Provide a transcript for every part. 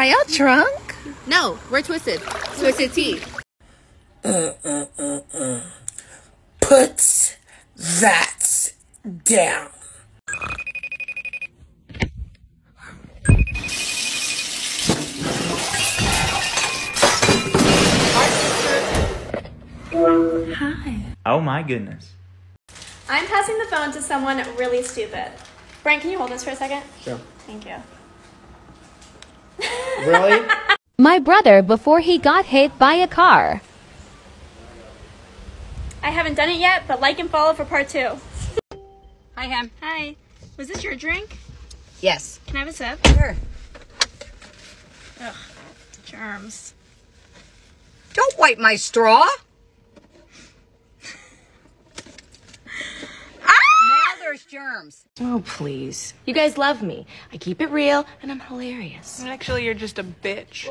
Are y'all drunk? No, we're twisted. Twisted tea. Put that down. Hi. Oh my goodness. I'm passing the phone to someone really stupid. Brent, can you hold this for a second? Sure. Thank you. Really? My brother before he got hit by a car. I haven't done it yet, but like and follow for part two. Hi, Ham. Hi. Was this your drink? Yes. Can I have a sip? Sure. Ugh, germs. Don't wipe my straw. Now there's germs. Oh, please. You guys love me. I keep it real and I'm hilarious. Actually, you're just a bitch.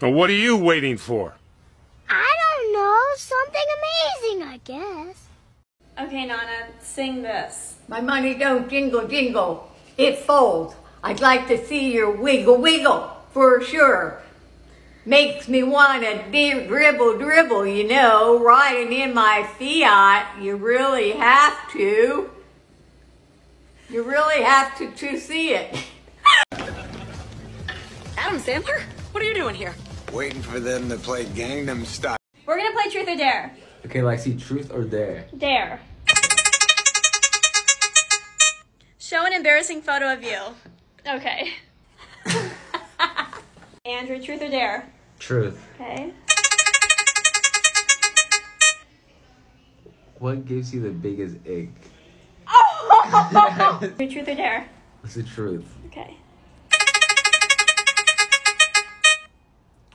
Well, what are you waiting for? I don't know. Something amazing, I guess. Okay, Nana, sing this. My money don't jingle jingle, it folds. I'd like to see your wiggle wiggle for sure. Makes me wanna di- dribble dribble, you know, riding in my Fiat. You really have to. You really have to to see it. Adam Sandler? What are you doing here? Waiting for them to play Gangnam Style. We're gonna play Truth or Dare. Okay, Lexi, truth or dare? Dare. Show an embarrassing photo of you. Okay. Andrew, truth or dare? Truth. Okay. What gives you the biggest egg? Oh! truth or dare? What's the truth? Okay.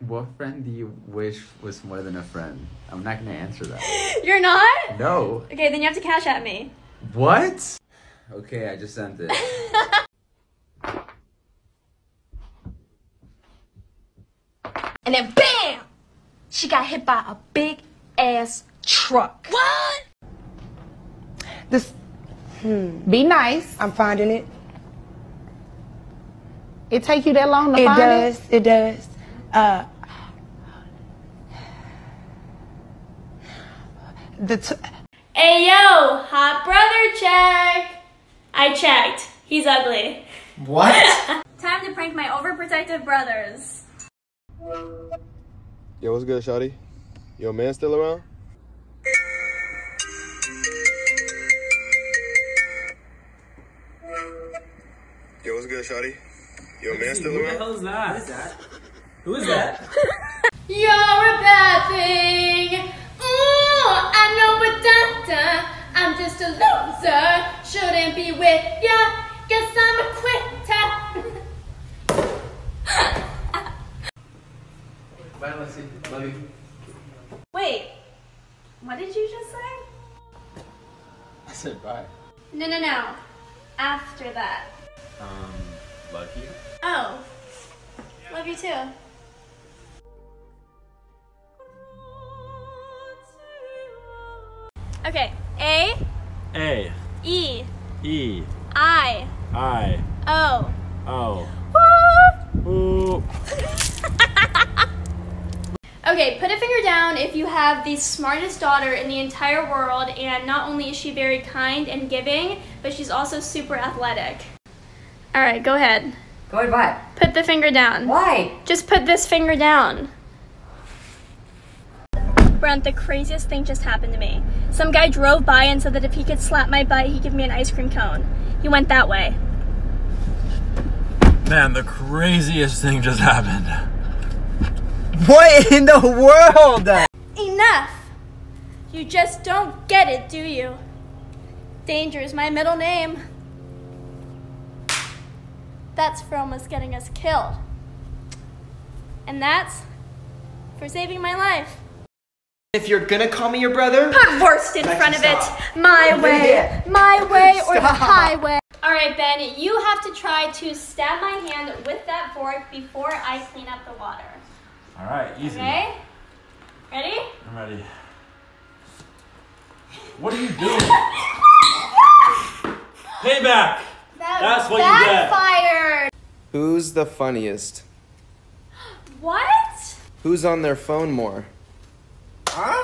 What friend do you wish was more than a friend? I'm not gonna answer that. You're not? No. Okay, then you have to cash at me. What? Okay, I just sent it. And then BAM! She got hit by a big ass truck. What? This. Hmm. Be nice. I'm finding it. It take you that long to find It find does. It does. Uh, the t- Hey yo, hot brother check. I checked. He's ugly. What? Time to prank my overprotective brothers. Yo, what's good, Shotty? Yo, man still around? Yo, what's good, Shotty? Yo, man still around? hell is that? Who is that? Who is that? You're a bad thing. Ooh, I know, but dun dun. I'm just a loser. Shouldn't be with ya. Okay, A A E E I I O. O. Woo! Ooh. Okay, put a finger down if you have the smartest daughter in the entire world, and not only is she very kind and giving, but she's also super athletic. All right, go ahead. Go ahead, what? Put the finger down. Why? Just put this finger down. Brent, the craziest thing just happened to me. Some guy drove by and said that if he could slap my butt, he'd give me an ice cream cone. He went that way. Man, the craziest thing just happened. What in the world? Enough! You just don't get it, do you? Danger is my middle name. That's for almost getting us killed. And that's for saving my life. If you're gonna call me your brother, Put worst in front of stop. it. My way, Yeah. my way, or the highway. All right, Ben, you have to try to stab my hand with that fork before I clean up the water. All right, easy. Okay? Ready? I'm ready. What are you doing? Payback. That That's what you get. backfired. Who's the funniest? What? Who's on their phone more? Huh?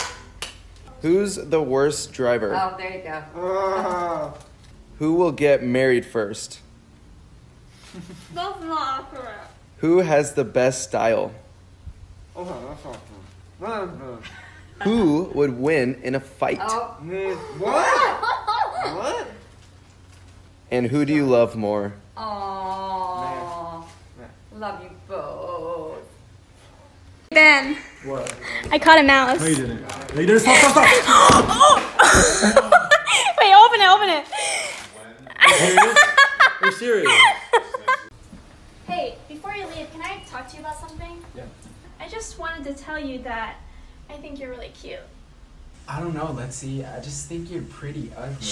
Who's the worst driver? Oh, there you go. Who will get married first? That's not correct. Who has the best style? Who would win in a fight? Oh. What? What? And who do you love more? Oh, love you both. Ben, What? I caught a mouse. No, you didn't. No, you didn't. Stop, stop, stop. Oh! Wait, open it, open it. You're serious? Hey, before you leave, can I talk to you about something? Yeah. I just wanted to tell you that I think you're really cute. I don't know, let's see. I just think you're pretty ugly.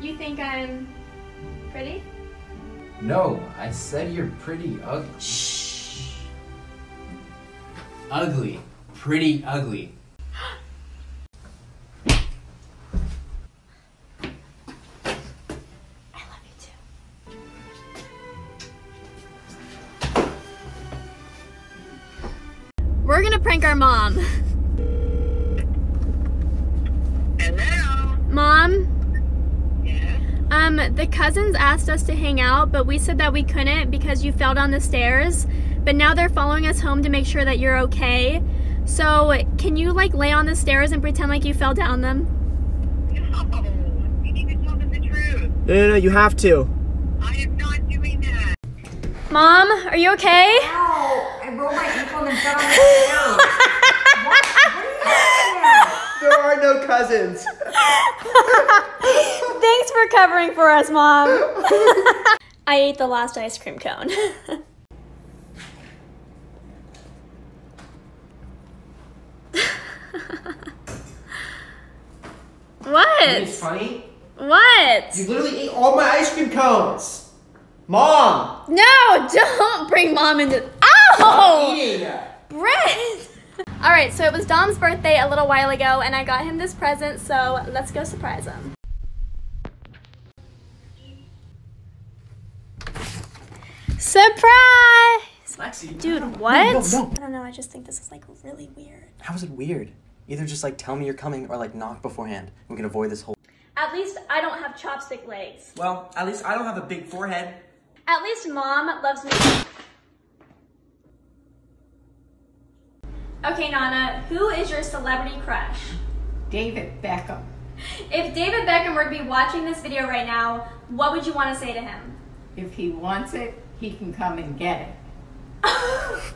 You think I'm pretty? No, I said you're pretty ugly. Ugly. Pretty ugly. We're gonna prank our mom. Hello? Mom? Um, the cousins asked us to hang out, but we said that we couldn't because you fell down the stairs. But now they're following us home to make sure that you're okay. So, can you like lay on the stairs and pretend like you fell down them? No, you need to tell them the truth. no, no, you have to. I am not doing that. Mom, are you okay? Ow! I rolled my ankle and fell on the stairs. There are no cousins. Thanks for covering for us, Mom. I ate the last ice cream cone. What? It's funny. What? You literally ate all my ice cream cones. Mom. No, don't bring mom into. Oh! Eating. Brett! All right, so it was Dom's birthday a little while ago, and I got him this present, so let's go surprise him. Surprise! Lexi. Dude, what? No, no, no. I don't know, I just think this is like really weird. How is it weird? Either just like tell me you're coming or like knock beforehand. We can avoid this whole. At least I don't have chopstick legs. Well, at least I don't have a big forehead. At least mom loves me. Okay, Nana, who is your celebrity crush? David Beckham. If David Beckham were to be watching this video right now, what would you want to say to him? If he wants it, he can come and get it.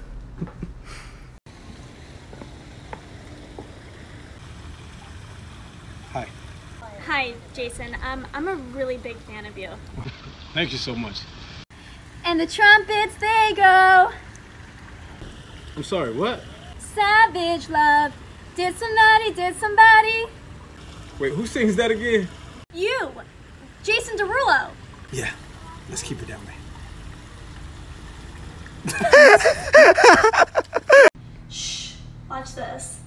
Hi. Hi, Jason. Um, I'm a really big fan of you. Thank you so much. And the trumpets, they go. I'm sorry, what? Savage love. Did somebody, did somebody? Wait, who sings that again? You, Jason Derulo. Yeah, let's keep it down way. Shh. Watch this.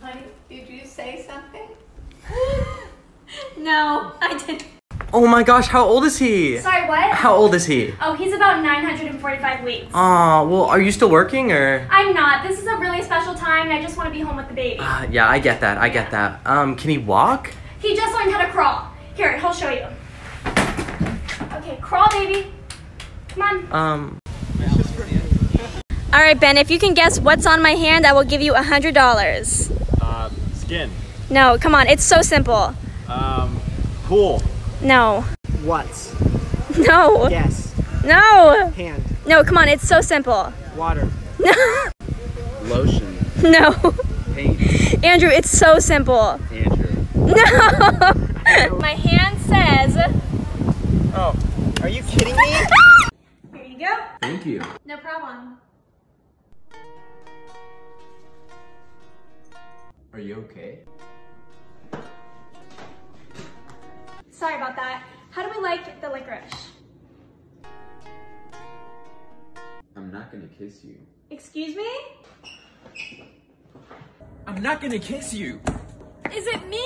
Honey, did you say something? No, I didn't. Oh my gosh, how old is he? Sorry, what? How old is he? Oh, he's about 945 weeks. Aw, well, are you still working or? I'm not. This is a really special time, and I just want to be home with the baby. Uh, yeah, I get that. I get that. Um, can he walk? He just learned how to crawl. Here, he'll show you. Okay, crawl, baby. Come on. Um, All right, Ben, if you can guess what's on my hand, I will give you a $100. Uh, skin. No, come on. It's so simple. Um, cool. No. What? No. Yes. No. Hand. No, come on. It's so simple. Water. No. Lotion. No. Paint. Andrew, it's so simple. Andrew. No. my hand says. Oh, are you kidding me? Here you go. Thank you. No problem. Are you okay? Sorry about that. How do we like the licorice? I'm not gonna kiss you. Excuse me? I'm not gonna kiss you. Is it me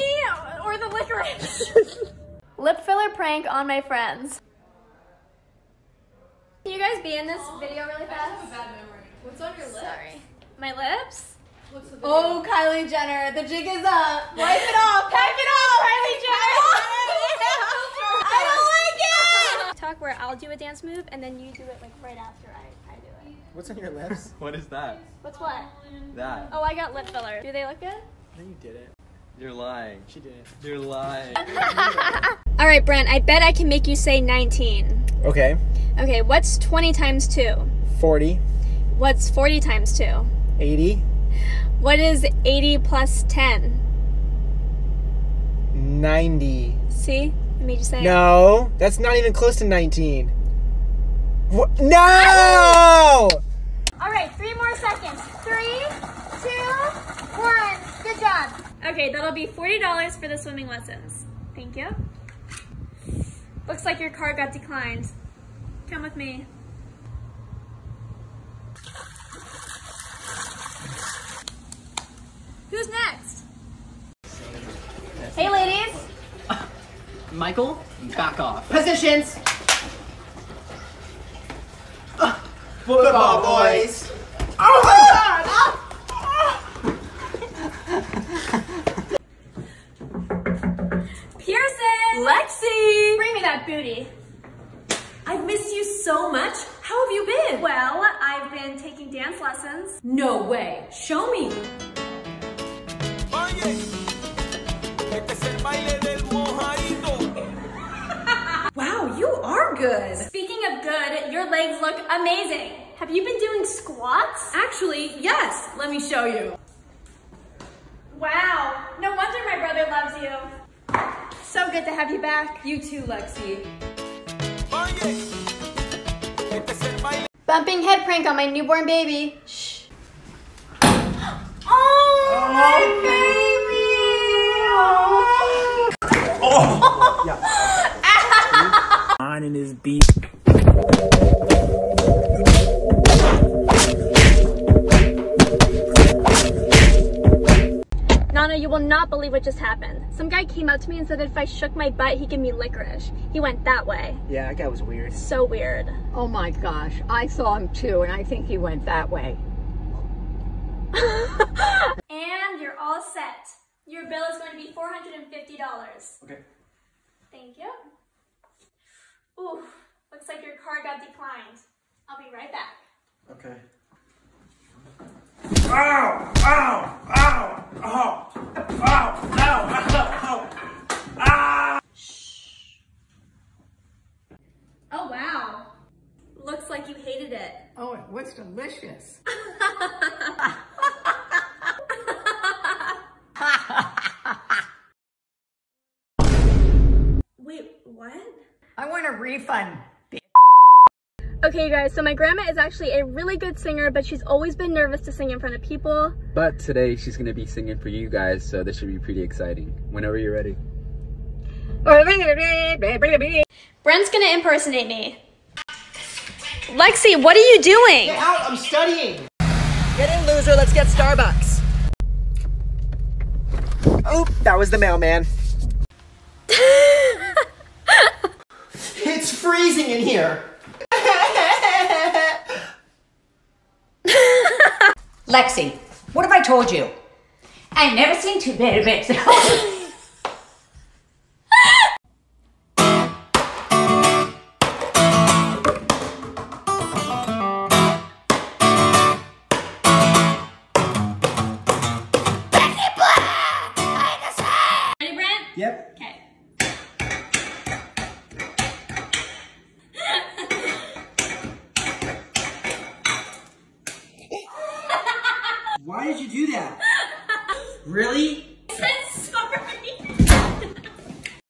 or the licorice? Lip filler prank on my friends. Can you guys be in this video really fast? I have a bad memory. What's on your lips? Sorry. My lips? What's the oh, Kylie Jenner, the jig is up. Wipe it off. Wipe it off, Kylie Jenner. I don't like it. Talk where I'll do a dance move and then you do it like right after I, I do it. What's on your lips? what is that? What's what? That. Oh, I got lip filler. Do they look good? No, you didn't. You're lying. She did. You're lying. All right, Brent, I bet I can make you say 19. okay. Okay, what's 20 times 2? 40, What's 40 times 2? 80, What is 80 plus 10? 90. See? I made you say it. No, that's not even close to 19. What? No! All right, three more seconds. Three, two, one. Good job. Okay, that'll be $40 for the swimming lessons. Thank you. Looks like your card got declined. Come with me. Who's next? Hey, ladies. Michael, back off. Positions. Football boys. Amazing. Have you been doing squats? Actually, yes. Let me show you. Wow, no wonder my brother loves you. So good to have you back. You too, Lexi. Bumping head prank on my newborn baby. Shh. Oh, my oh. baby! Oh. Oh. On ah. in his beat. Nana, you will not believe what just happened. Some guy came up to me and said that if I shook my butt, he'd give me licorice. He went that way. Yeah, that guy was weird. So weird. Oh my gosh, I saw him too, and I think he went that way. And you're all set. Your bill is going to be $450. Okay. Thank you. Ooh, looks like your card got declined. I'll be right back. Okay. Ow! Ow! Ow! Ow! Ow! Ow! Ow! Ah! Oh, wow. Looks like you hated it. Oh, it was delicious. Wait, what? I want a refund. Okay, you guys, so my grandma is actually a really good singer, but she's always been nervous to sing in front of people. But today she's gonna be singing for you guys, so this should be pretty exciting. Whenever you're ready. Brent's gonna impersonate me. Lexi, what are you doing? Get out, I'm studying. Get in, loser, let's get Starbucks. Oh, that was the mailman. it's freezing in here. Lexi, what have I told you? I've never seen two better bits.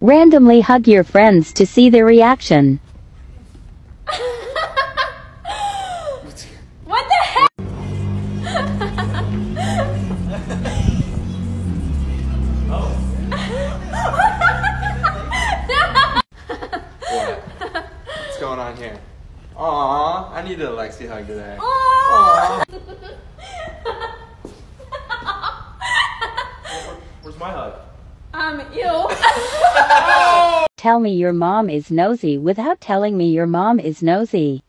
Randomly hug your friends to see their reaction. What the heck? What? What's going on here? Aw, I need a Lexi hug today. Aw. Where's my hug? Um, ew. Tell me your mom is nosy without telling me your mom is nosy.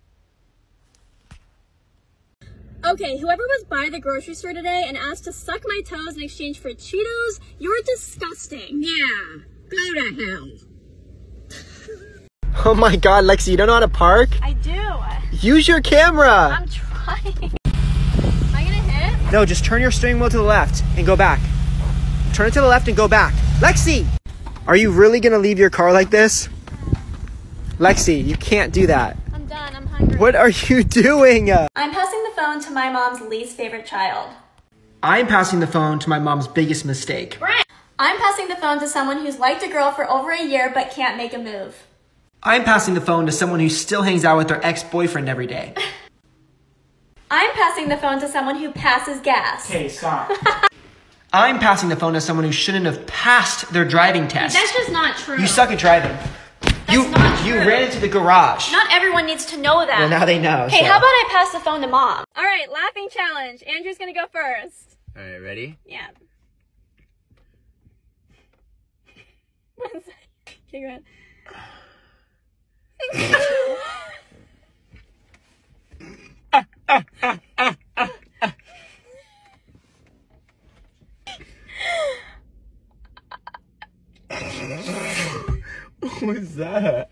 Okay, whoever was by the grocery store today and asked to suck my toes in exchange for Cheetos, you're disgusting. Yeah, go to hell. Oh my god, Lexi, you don't know how to park? I do. Use your camera! I'm trying. Am I gonna hit? No, just turn your steering wheel to the left and go back. Turn it to the left and go back. Lexi! Are you really gonna leave your car like this? Lexi, you can't do that. I'm done. I'm hungry. What are you doing? I'm passing the phone to my mom's least favorite child. I'm passing the phone to my mom's biggest mistake. I'm passing the phone to someone who's liked a girl for over a year but can't make a move. I'm passing the phone to someone who still hangs out with their ex-boyfriend every day. I'm passing the phone to someone who passes gas. Okay, stop. I'm passing the phone to someone who shouldn't have passed their driving test. That's just not true. You suck at driving. you you ran into the garage. Not everyone needs to know that. Well, now they know, Okay, so- how about I pass the phone to mom? All right, laughing challenge. Andrew's gonna go first. All right, ready? Yeah. One second. Okay, go ahead. What was that?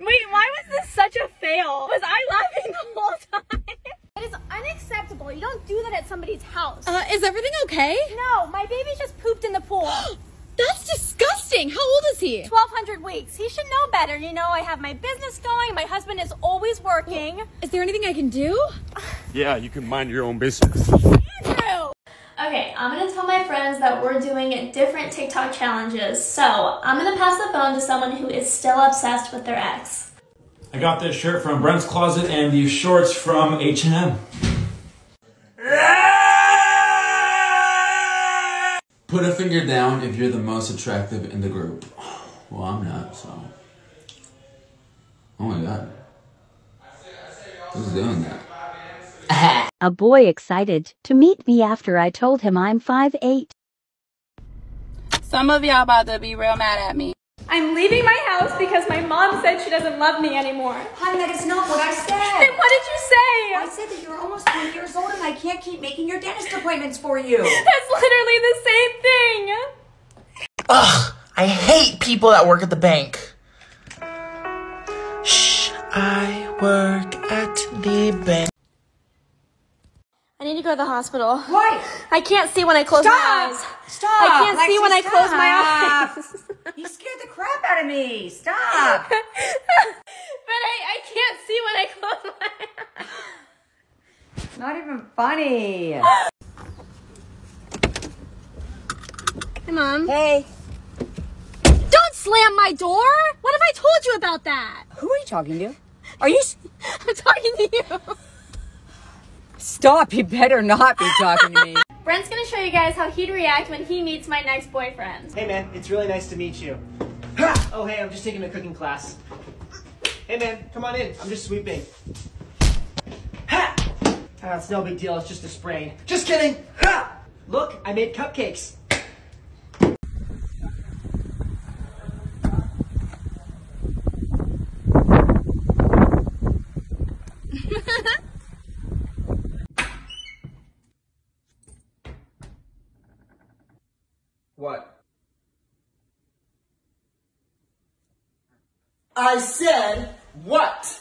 Wait, why was this such a fail? Was I laughing the whole time? It is unacceptable. You don't do that at somebody's house. Uh, is everything okay? No, my baby just pooped in the pool. That's disgusting. How old is he? 1200 weeks. He should know better. You know, I have my business going. My husband is always working. Is there anything I can do? Yeah, you can mind your own business. Andrew! Okay, I'm gonna tell my friends that we're doing different TikTok challenges. So, I'm gonna pass the phone to someone who is still obsessed with their ex. I got this shirt from Brent's Closet and these shorts from H&M. Put a finger down if you're the most attractive in the group. Well, I'm not, so. Oh my god. Who's doing that? A boy excited to meet me after I told him I'm 5'8. Some of y'all about to be real mad at me. I'm leaving my house because my mom said she doesn't love me anymore. Honey, that is not what I said. Then what did you say? I said that you're almost 20 years old and I can't keep making your dentist appointments for you. That's literally the same thing. Ugh, I hate people that work at the bank. Shh, I work at the bank. I need to go to the hospital. Why? I can't see when I close Stop! my eyes. Stop! I can't see Lexi, when I close my eyes. You scared the crap out of me. Stop. but I, I can't see when I close my eyes. Not even funny. Hey, Mom. Hey. Don't slam my door! What have I told you about that? Who are you talking to? Are you? s- I'm talking to you. Stop. You better not be talking to me. Brent's gonna show you guys how he'd react when he meets my next boyfriend. Hey man, it's really nice to meet you. Oh hey, I'm just taking a cooking class. Hey man, come on in. I'm just sweeping. Ha! Ah, it's no big deal. It's just a sprain. Just kidding. Ha! Look, I made cupcakes. What? I said what?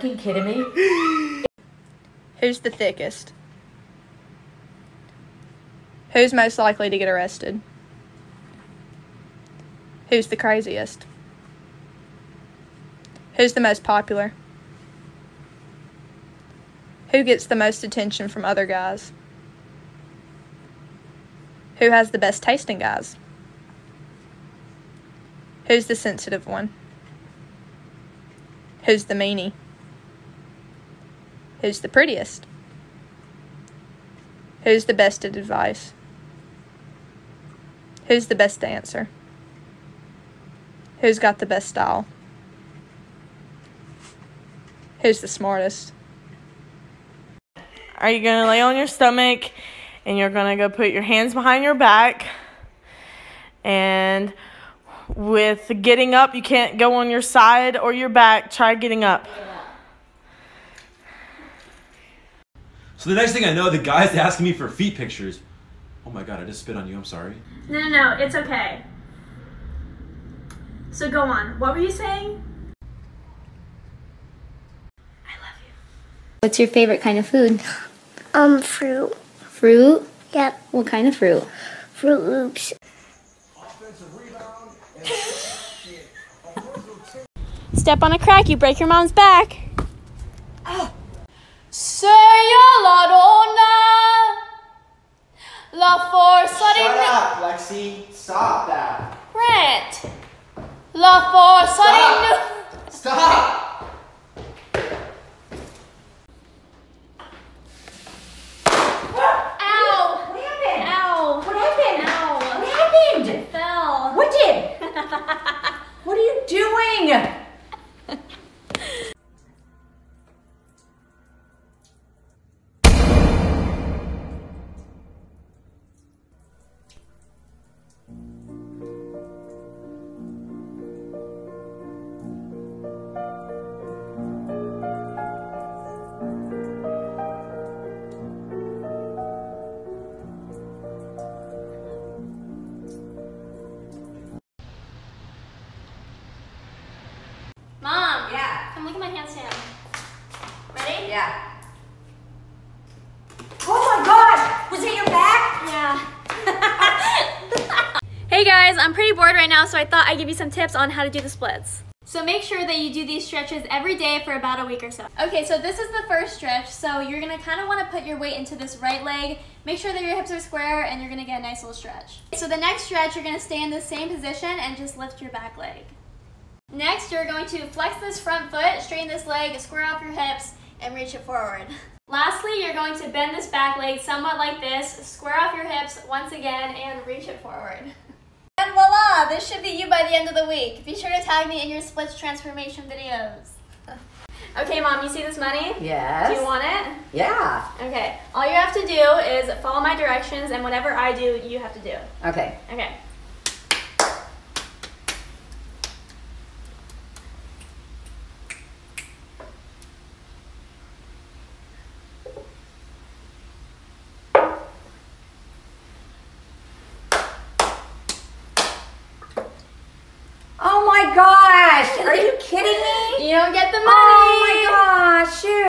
Freaking kidding me? Who's the thickest? Who's most likely to get arrested? Who's the craziest? Who's the most popular? Who gets the most attention from other guys? Who has the best tasting guys? Who's the sensitive one? Who's the meanie? Who's the prettiest? Who's the best at advice? Who's the best dancer? Who's got the best style? Who's the smartest? Are you gonna lay on your stomach and you're gonna go put your hands behind your back? And with getting up, you can't go on your side or your back. Try getting up. So the next thing I know, the guy's asking me for feet pictures. Oh my god, I just spit on you. I'm sorry. No, no, no, it's okay. So go on. What were you saying? I love you. What's your favorite kind of food? Um, fruit. Fruit? Yep. What kind of fruit? Fruit Loops. Step on a crack, you break your mom's back. Sei la la forza di... Shut up, Lexi. Stop that. Brent. La forza di... Stop. Ow! I thought I'd give you some tips on how to do the splits. So make sure that you do these stretches every day for about a week or so. Okay, so this is the first stretch. So you're gonna kind of want to put your weight into this right leg. Make sure that your hips are square and you're gonna get a nice little stretch. So the next stretch, you're gonna stay in the same position and just lift your back leg. Next, you're going to flex this front foot, straighten this leg, square off your hips, and reach it forward. Lastly, you're going to bend this back leg somewhat like this, square off your hips once again, and reach it forward. And! This should be you by the end of the week. Be sure to tag me in your splits transformation videos. okay, Mom, you see this money? Yes. Do you want it? Yeah. Okay. All you have to do is follow my directions, and whatever I do, you have to do. Okay. Okay.